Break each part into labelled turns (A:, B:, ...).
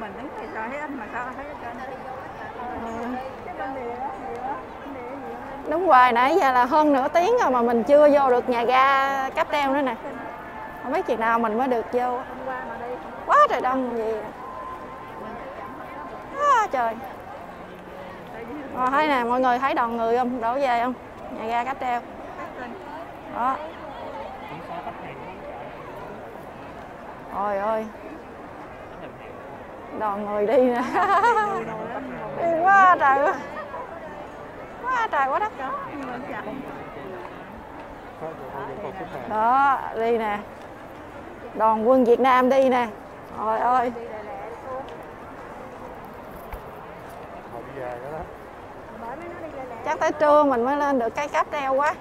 A: mình đứng thì sao hết mà sao thấy
B: đúng rồi nãy giờ là hơn nửa tiếng rồi mà mình chưa vô được nhà ga cáp treo nữa nè. Không biết chừng nào mình mới được vô. Quá trời đông gì. À, trời. À, thấy nè mọi người thấy đoàn người không? Đổ về không? Nhà ga cáp treo đó. Ôi ơi đoàn người đi nè. Đi quá trời quá. Quá trời quá đất đó, đi nè. Đoàn quân Việt Nam đi nè. Trời ơi. Chắc tới trưa mình mới lên được cái cáp treo quá.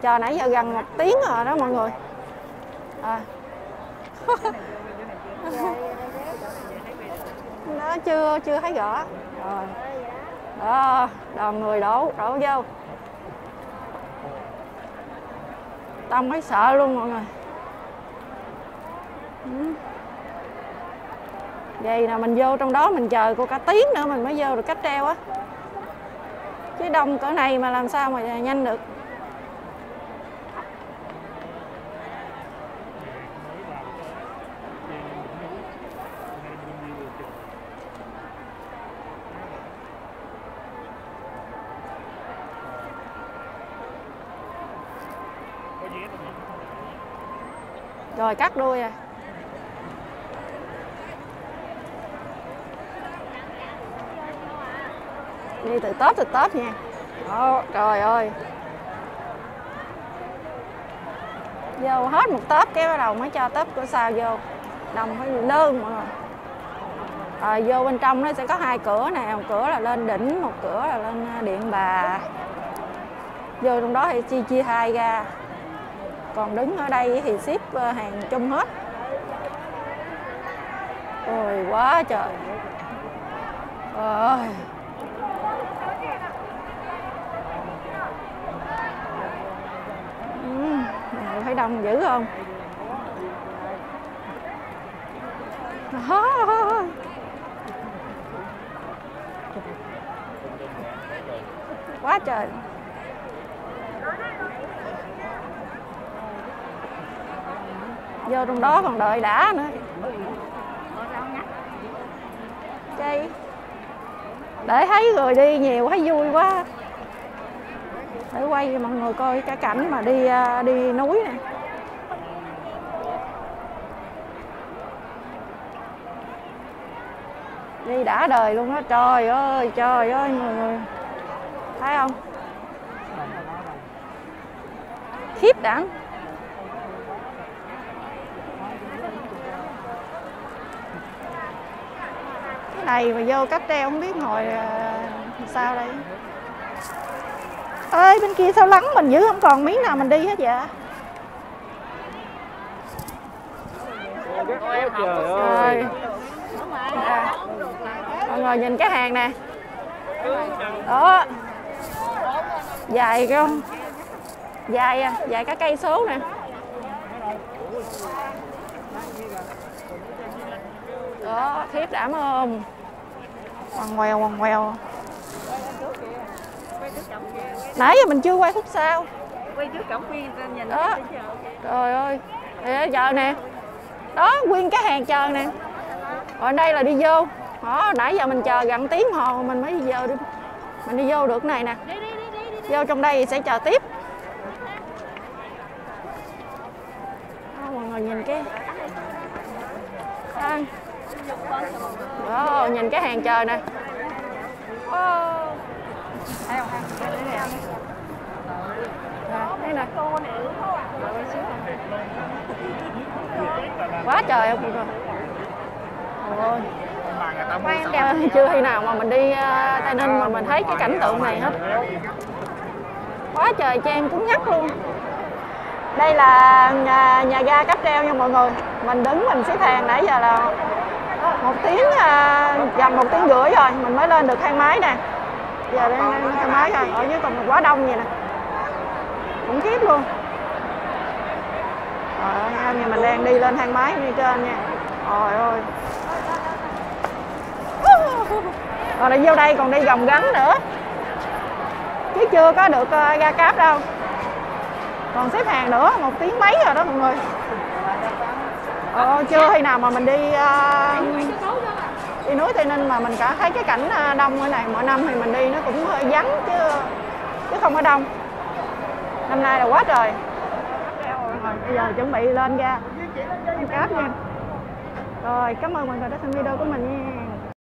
B: Chờ nãy giờ gần một tiếng rồi đó mọi người. À. nó chưa chưa thấy rõ. Rồi. Đó đoàn người đổ đổ vô. Tao mới sợ luôn mọi người. Ừ. vậy là mình vô trong đó mình chờ cô cả tiếng nữa mình mới vô được cách treo á. Chứ đông cỡ này mà làm sao mà nhanh được. Rồi cắt đuôi à. Đi từ tớp từ tớp nha. Đó, trời ơi. Vô hết một tớp cái bắt đầu mới cho tớp của sao vô. Đồng phải lớn mọi người. Rồi vô bên trong nó sẽ có hai cửa nè. Một cửa là lên đỉnh một cửa là lên à, điện bà. Vô trong đó thì chia chia hai ra còn đứng ở đây thì ship ờ, hàng chung hết. Ôi quá trời. Ôi. Ừ, thấy đông dữ không? Đó. quá trời. Vô trong đó còn đợi đã nữa. Chi? Để thấy người đi nhiều, thấy vui quá. Để quay cho mọi người coi cái cảnh mà đi à, đi núi nè. Đi đã đời luôn đó trời ơi trời ơi, mọi người. Thấy không? Khiếp đẳng. Này mà vô cách treo không biết ngồi ờ, sao đây? Ơi bên kia sao lắng mình dữ không còn miếng nào mình đi hết vậy rồi mọi người nhìn cái hàng nè. Đó. Dài không? Dài à, dài cả cây số nè đó khiếp đảm không? Ngoằn ngoèo ngoằn ngoèo nãy giờ mình chưa quay khúc sau.
A: Quay trước cổng viên ta nhìn
B: Đó. trời ơi. Thì chờ nè. Đó nguyên cái hàng chờ nè. Rồi đây là đi vô. Đó nãy giờ mình chờ gần tiếng hồ mình mới đi vô đi mình đi vô được này nè. Vô trong đây sẽ chờ tiếp. Đó, mọi người nhìn cái. Đó oh nhìn cái hàng chờ này, Wow. Đây nè. Quá trời không rồi ôi.
C: Quay em
B: chưa, chưa khi nào mà mình đi ờ, tây ninh mà mình thấy cái cảnh tượng này hết. Quá trời trang cứng nhắc luôn. Đây là nhà, nhà ga cáp treo nha mọi người. Mình đứng mình xếp hàng nãy giờ là một tiếng à, gần một tiếng rưỡi rồi mình mới lên được thang máy nè. Giờ đang lên thang máy rồi ở dưới còn quá đông vậy nè. Khủng khiếp luôn. Trời ơi, anh nhà mình đang đi lên thang máy đi trên nha. Trời ơi. Rồi lại vô đây còn đi gồng gắn nữa. Chứ chưa có được ờ, ga cáp đâu. Còn xếp hàng nữa, một tiếng mấy rồi đó mọi người Ờ, chưa khi nào mà mình đi uh, đi núi Tây Ninh mà mình cả thấy cái cảnh ờ, đông ở này mỗi năm thì mình đi nó cũng hơi vắng chứ chứ không có đông. Năm nay là quá trời. Rồi bây giờ chuẩn bị lên ra cáp nha rồi cảm ơn mọi người đã xem video của mình nha.